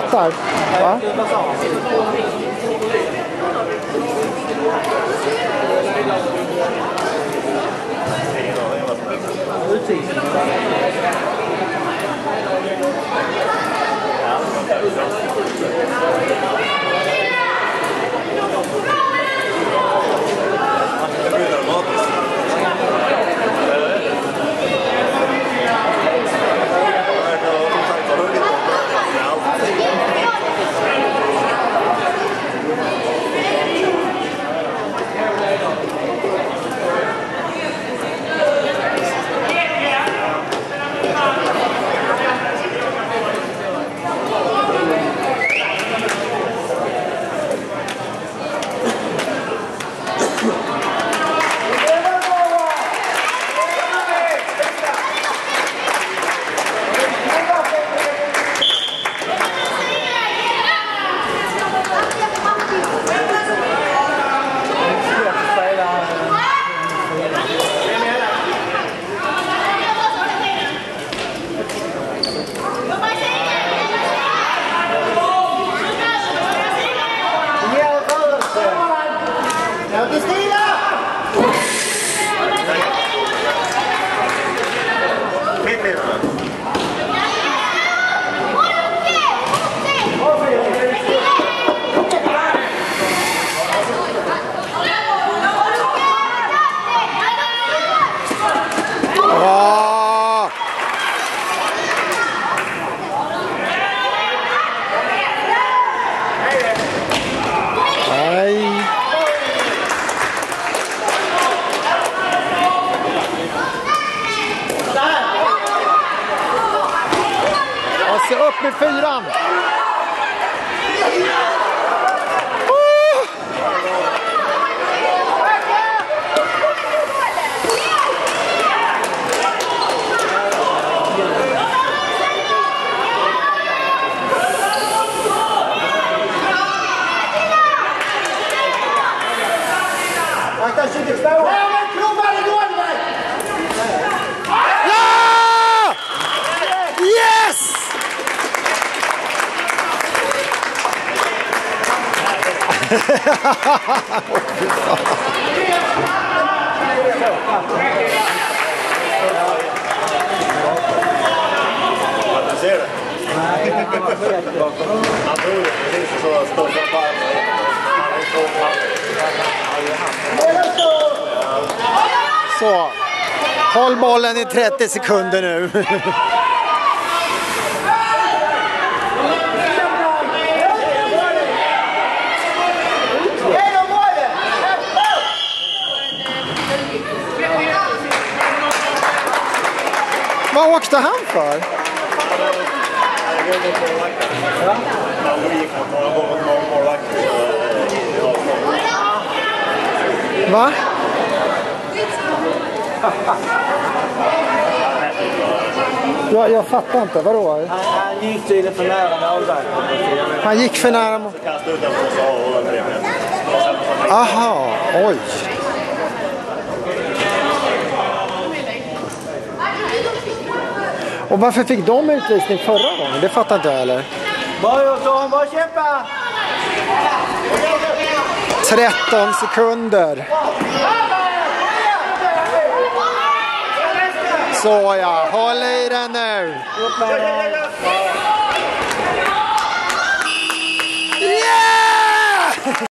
Fattar? Va? Ja! Nej. Jag ser upp med fyran. Ser det? Han tror det. Precis så står det Så. Håll bollen i 30 sekunder nu. Vad åkte han för? Han målvakten. Va? Jag, jag fattar inte, vadå? Han gick tydligen för nära målvakten. Han gick för nära mot... Kastade ut den på oss och hålla tre meter. Aha, oj. Och varför fick de utvisning förra gången? Det fattar inte jag heller. Bara kämpa! 13 sekunder. Så ja, håll i den nu.